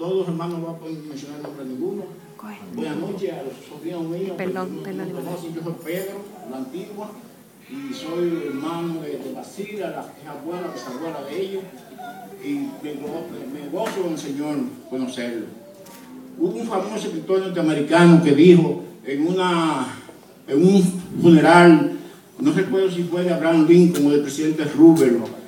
todos los hermanos no voy a poder mencionar el nombre de ninguno. Buenas noches a los sobrinos míos. Perdón, que perdón. yo soy Pedro, la antigua, y soy hermano de, de Basila, la hija abuela, bisabuela de ellos, y me gozo en el Señor conocerlo. Hubo un famoso escritor norteamericano que dijo en, una, en un funeral, no recuerdo si fue de Abraham Lincoln o del presidente Roosevelt,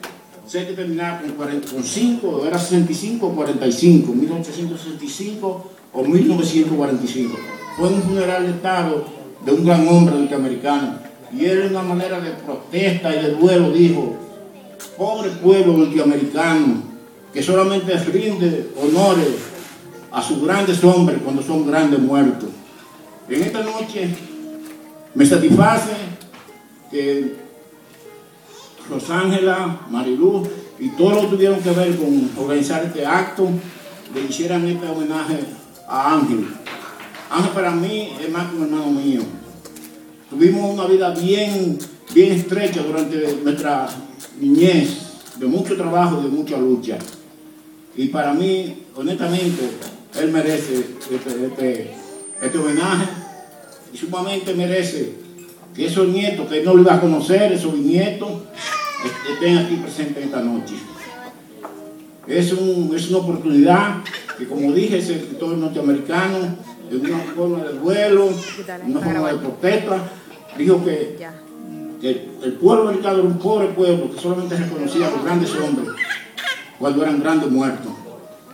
sé que terminaba con 40 con 5, era 65 o 45, 1865 o 1945. Fue un funeral de Estado de un gran hombre norteamericano. Y él en una manera de protesta y de duelo dijo, pobre pueblo norteamericano, que solamente rinde honores a sus grandes hombres cuando son grandes muertos. En esta noche me satisface que Rosángela, Mariluz y todos los tuvieron que ver con organizar este acto le hicieran este homenaje a Ángel. Ángel para mí es más que un hermano mío. Tuvimos una vida bien, bien estrecha durante nuestra niñez, de mucho trabajo de mucha lucha. Y para mí, honestamente, él merece este, este- este homenaje y sumamente merece que esos nietos que él no lo iba a conocer, esos nietos, est- estén aquí presentes esta noche. Es, un- es una oportunidad que, como dije, ese escritor norteamericano, en una forma de duelo, una forma de protesta, dijo que el pueblo americano era un pobre pueblo que solamente reconocía a los grandes hombres cuando eran grandes muertos.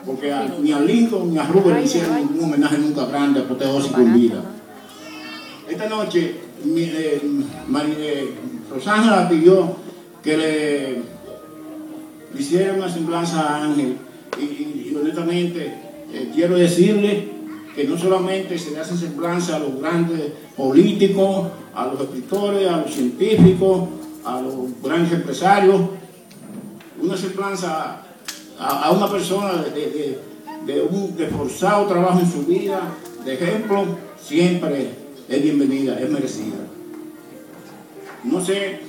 Porque a- ni a Lincoln ni a Rubén le hicieron ningún homenaje nunca grande, apoteósico en vida. Esta noche, mi, eh, Mari- eh, pidió que le, hiciera una semblanza a Ángel. Y, honestamente, eh, quiero decirle que no solamente se le hacen semblanza a los grandes políticos, a los escritores, a los científicos, a los grandes empresarios, una semblanza a, una persona de, de- de un esforzado trabajo en su vida, de ejemplo, siempre es bienvenida, es merecida. No sé,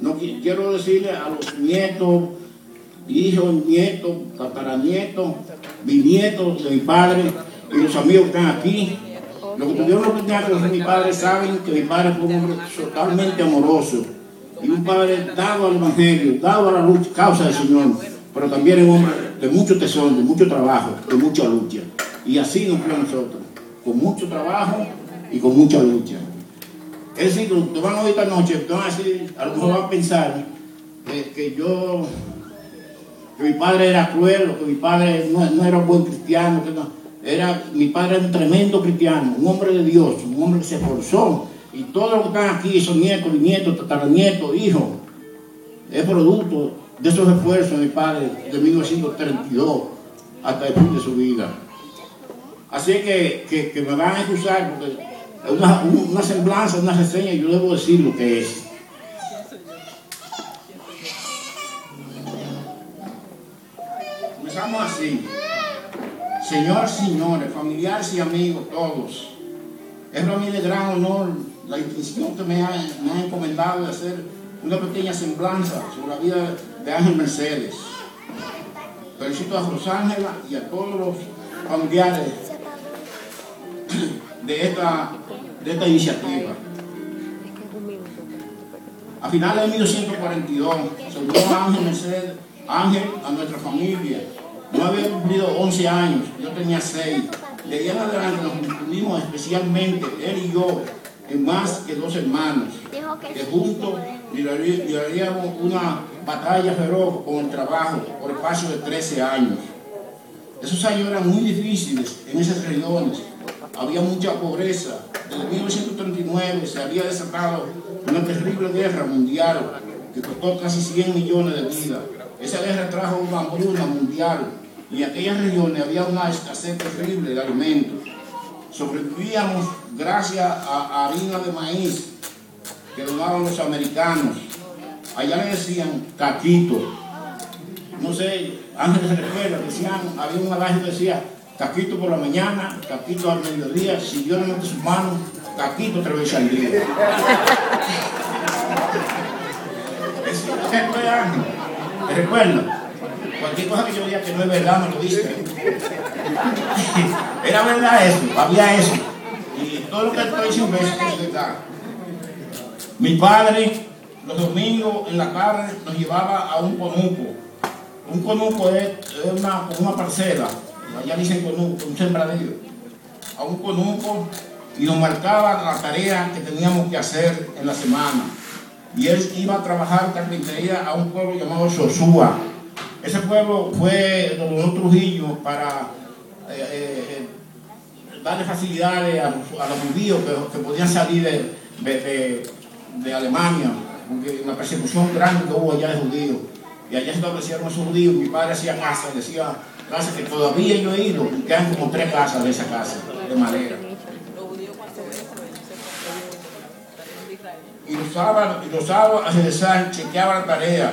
no qui- quiero decirle a los nietos, hijos, nietos, tataranietos, bisnietos de mi padre y los amigos que están aquí. Los que tuvieron la oportunidad a mi padre saben que mi padre fue un hombre totalmente amoroso y un padre dado al evangelio, dado a la lucha, causa del Señor, pero también es un hombre de mucho tesoro, de mucho trabajo, de mucha lucha. Y así nos fue a nosotros, con mucho trabajo y con mucha lucha. Es decir, que te van a oír esta noche, van a decir, a van a pensar que, que yo, que mi padre era cruel, que mi padre no, era un buen cristiano, que no. Era, mi padre era un tremendo cristiano, un hombre de Dios, un hombre que se esforzó. Y todos los que están aquí, son nietos, bisnietos, tataranietos, hijos, es producto de esos esfuerzos de mi padre de 1932 hasta el fin de su vida. Así que, que, que me van a excusar porque una, un- una semblanza, una reseña, yo debo decir lo que es. Comenzamos así. Señor, señores, familiares y amigos todos, es para mí de gran honor la distinción que me ha, me ha encomendado de hacer una pequeña semblanza sobre la vida de Ángel Mercedes. Felicito a Rosángela y a todos los familiares de esta, de esta iniciativa. A finales de 1942 se a Ángel Mercedes, Ángel a nuestra familia. No había cumplido 11 años, yo tenía 6. De ahí en adelante nos unimos especialmente él y yo en más que dos hermanos, que juntos libraríamos una batalla feroz con el trabajo por espacio de 13 años. Esos años eran muy difíciles en esas regiones. Había mucha pobreza. Desde 1939 se había desatado una terrible guerra mundial que costó casi 100 millones de vidas. Esa guerra trajo una hambruna mundial y en aquellas regiones había una escasez terrible de alimentos. Sobrevivíamos gracias a harina de maíz que donaban los americanos. Allá le decían caquito no sé, Ángel se recuerda, decían, había un adagio que decía, caquito por la mañana, caquito al mediodía, si Dios no mete sus manos, caquito tres veces al día. Eso fue Ángel, ¿te recuerda? Cualquier cosa que yo diga que no es verdad, me lo dice. Era verdad eso, había eso. Y todo lo que estoy diciendo es verdad. Mi padre, los domingos en la tarde, nos llevaba a un conuco. Un conuco es, una, una parcela, allá dicen conuco, un sembradío. A un conuco y nos marcaba la tarea que teníamos que hacer en la semana. Y él iba a trabajar carpintería a un pueblo llamado Sosúa. Ese pueblo fue los Trujillo para eh, eh, darle facilidades a, los judíos que, podían salir de, Alemania, porque una persecución grande que hubo allá de judíos. Y allá se establecieron esos judíos. Mi padre hacía casas, decía casas que todavía yo he ido, quedan como tres casas de esa casa, de madera. Y los sábados, y los sábados chequeaba la tarea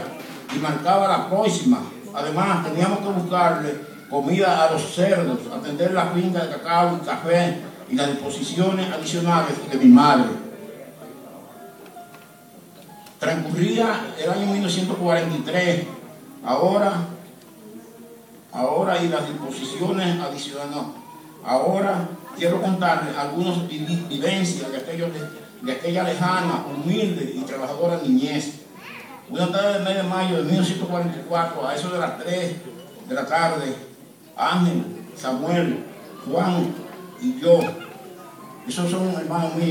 y marcaba la próxima. Además, teníamos que buscarle comida a los cerdos, atender la finca de cacao y café y las disposiciones adicionales de mi madre. Transcurría el año 1943, ahora, ahora y las disposiciones adicionales. Ahora quiero contarles algunas vivencias de aquella lejana, humilde y trabajadora niñez. Una tarde del mes de mayo de 1944, a eso de las 3 de la tarde, Ángel, Samuel, Juan y yo, esos son hermanos míos.